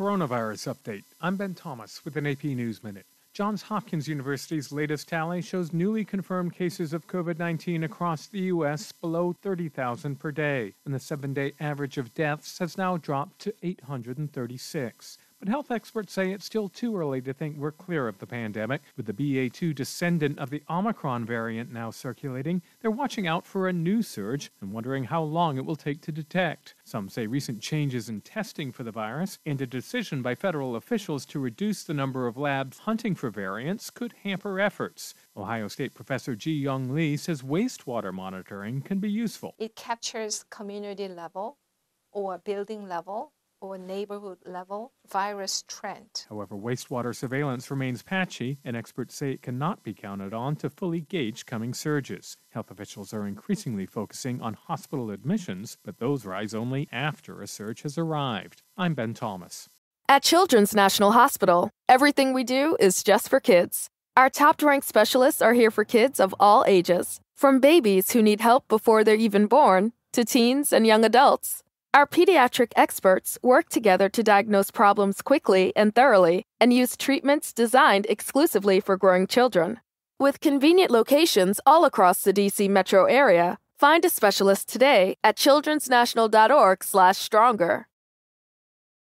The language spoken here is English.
coronavirus update. I'm Ben Thomas with an AP News Minute. Johns Hopkins University's latest tally shows newly confirmed cases of COVID 19 across the U.S. below 30,000 per day, and the seven day average of deaths has now dropped to 836. But health experts say it's still too early to think we're clear of the pandemic. With the BA2 descendant of the Omicron variant now circulating, they're watching out for a new surge and wondering how long it will take to detect. Some say recent changes in testing for the virus and a decision by federal officials to reduce the number of labs hunting for variants could hamper efforts. Ohio State professor Ji Young Lee says wastewater monitoring can be useful. It captures community level or building level or neighborhood level virus trend. However, wastewater surveillance remains patchy, and experts say it cannot be counted on to fully gauge coming surges. Health officials are increasingly focusing on hospital admissions, but those rise only after a surge has arrived. I'm Ben Thomas. At Children's National Hospital, everything we do is just for kids. Our top ranked specialists are here for kids of all ages, from babies who need help before they're even born to teens and young adults. Our pediatric experts work together to diagnose problems quickly and thoroughly and use treatments designed exclusively for growing children. With convenient locations all across the DC metro area, find a specialist today at childrensnational.org/stronger.